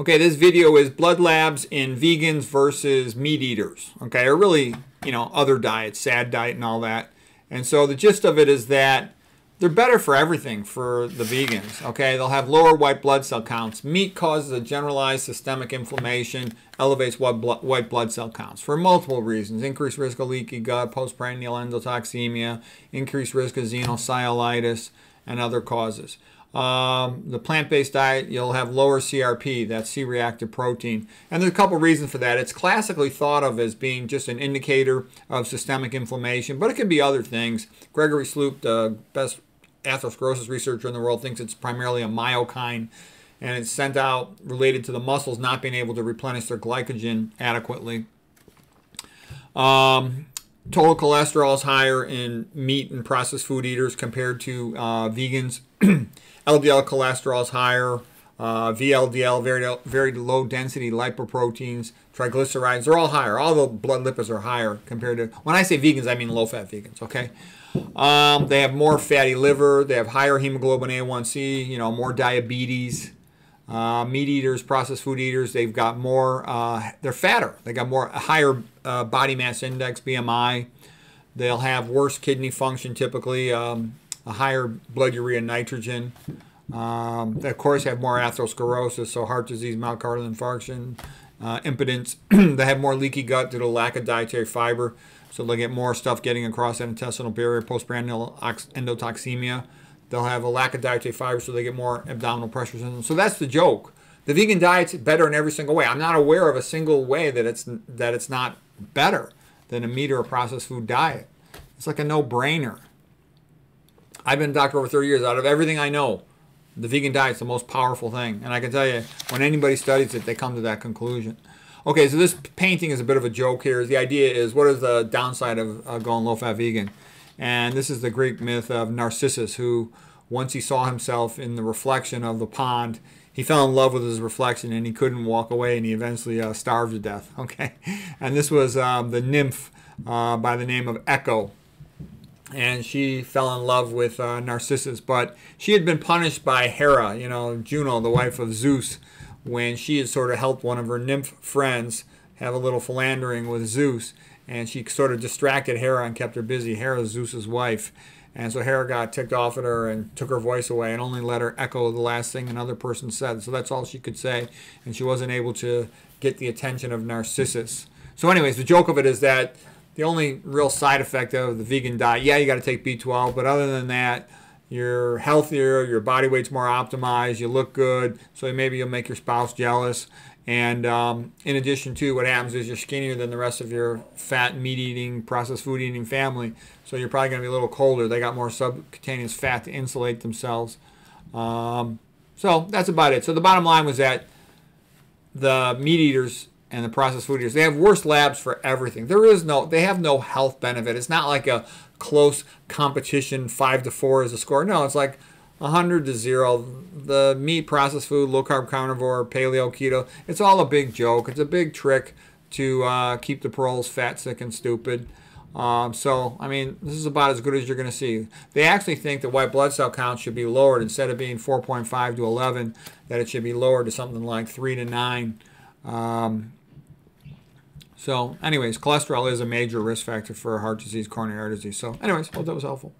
Okay, this video is blood labs in vegans versus meat eaters. Okay, or really, you know, other diets, sad diet and all that. And so the gist of it is that they're better for everything for the vegans. Okay, they'll have lower white blood cell counts. Meat causes a generalized systemic inflammation, elevates white blood, cell counts for multiple reasons: increased risk of leaky gut, postprandial endotoxemia, increased risk of xenosialitis, and other causes. Um, the plant-based diet, you'll have lower CRP, that's C-reactive protein. And there's a couple reasons for that. It's classically thought of as being just an indicator of systemic inflammation, but it can be other things. Gregory Sloop, the best atherosclerosis researcher in the world, thinks it's primarily a myokine, and it's sent out related to the muscles not being able to replenish their glycogen adequately. Um, total cholesterol is higher in meat and processed food eaters compared to uh, vegans. LDL cholesterol is higher. Uh, VLDL, very, very low density lipoproteins, triglycerides, they're all higher. All the blood lipids are higher compared to, when I say vegans, I mean low fat vegans, okay? Um, they have more fatty liver, they have higher hemoglobin A1C, you know, more diabetes. Uh, meat eaters, processed food eaters, they've got more, uh, they're fatter. They got more, higher uh, body mass index, BMI. They'll have worse kidney function typically. Um, a higher blood urea nitrogen. Um, of course, have more atherosclerosis, so heart disease, myocardial infarction, uh, impotence. they have more leaky gut due to lack of dietary fiber, so they'll get more stuff getting across that intestinal barrier, postprandial endotoxemia. They'll have a lack of dietary fiber, so they get more abdominal pressure syndrome. So that's the joke. The vegan diet's better in every single way. I'm not aware of a single way that it's that it's not better than a meat or a processed food diet. It's like a no-brainer. I've been a doctor over 30 years. Out of everything I know, the vegan diet is the most powerful thing. And I can tell you, when anybody studies it, they come to that conclusion. Okay, so this painting is a bit of a joke here. The idea is, what is the downside of uh, going low-fat vegan? And this is the Greek myth of Narcissus, who, once he saw himself in the reflection of the pond, he fell in love with his reflection and he couldn't walk away and he eventually uh, starved to death. Okay, and this was um, the nymph uh, by the name of Echo and she fell in love with uh, Narcissus. But she had been punished by Hera, you know, Juno, the wife of Zeus, when she had sort of helped one of her nymph friends have a little philandering with Zeus. And she sort of distracted Hera and kept her busy. Hera, Zeus's wife. And so Hera got ticked off at her and took her voice away and only let her echo the last thing another person said. So that's all she could say. And she wasn't able to get the attention of Narcissus. So, anyways, the joke of it is that the only real side effect of the vegan diet, yeah, you got to take B12, but other than that, you're healthier, your body weight's more optimized, you look good, so maybe you'll make your spouse jealous. And um, in addition to what happens is you're skinnier than the rest of your fat, meat eating, processed food eating family, so you're probably going to be a little colder. They got more subcutaneous fat to insulate themselves. Um, so that's about it. So the bottom line was that the meat eaters and the processed food eaters. They have worse labs for everything. There is no, they have no health benefit. It's not like a close competition, five to four is a score. No, it's like 100 to zero. The meat, processed food, low carb carnivore, paleo, keto, it's all a big joke. It's a big trick to uh, keep the pearls fat, sick, and stupid. Um, so, I mean, this is about as good as you're going to see. They actually think that white blood cell count should be lowered instead of being 4.5 to 11, that it should be lowered to something like 3 to 9. Um, so anyways, cholesterol is a major risk factor for heart disease, coronary artery disease. So anyways, hope that was helpful.